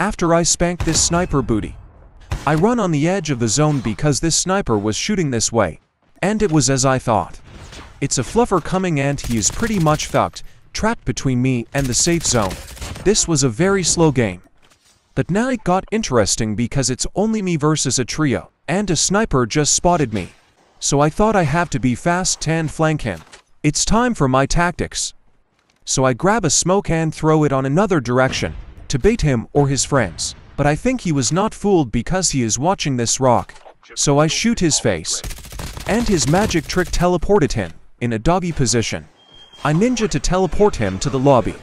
after I spanked this sniper booty. I run on the edge of the zone because this sniper was shooting this way. And it was as I thought. It's a fluffer coming and he is pretty much fucked, trapped between me and the safe zone. This was a very slow game. But now it got interesting because it's only me versus a trio, and a sniper just spotted me. So I thought I have to be fast and flank him. It's time for my tactics. So I grab a smoke and throw it on another direction, to bait him or his friends. But I think he was not fooled because he is watching this rock. So I shoot his face. And his magic trick teleported him, in a doggy position. I ninja to teleport him to the lobby.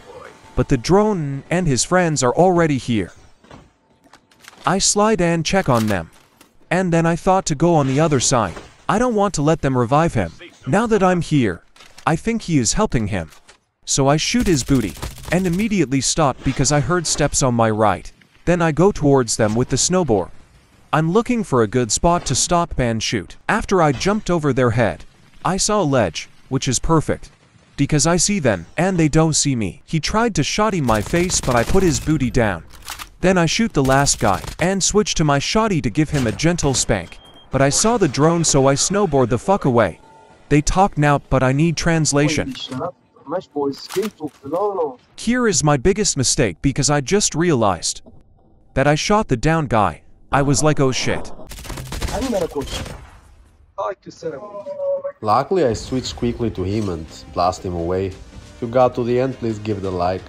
But the drone and his friends are already here. I slide and check on them. And then I thought to go on the other side. I don't want to let them revive him. Now that I'm here, I think he is helping him. So I shoot his booty, and immediately stop because I heard steps on my right. Then I go towards them with the snowboard. I'm looking for a good spot to stop and shoot. After I jumped over their head, I saw a ledge, which is perfect. Because I see them, and they don't see me. He tried to shotty my face but I put his booty down. Then I shoot the last guy, and switch to my shotty to give him a gentle spank. But I saw the drone so I snowboard the fuck away. They talk now but I need translation. Mas, pô, esse game phenomenal. Here is my biggest mistake because I just realized that I shot the down guy. I was like oh shit. Ali não era coach. Ai, que cena. Luckily I switched quickly to him and blast him away. If you got to the end please give it a like.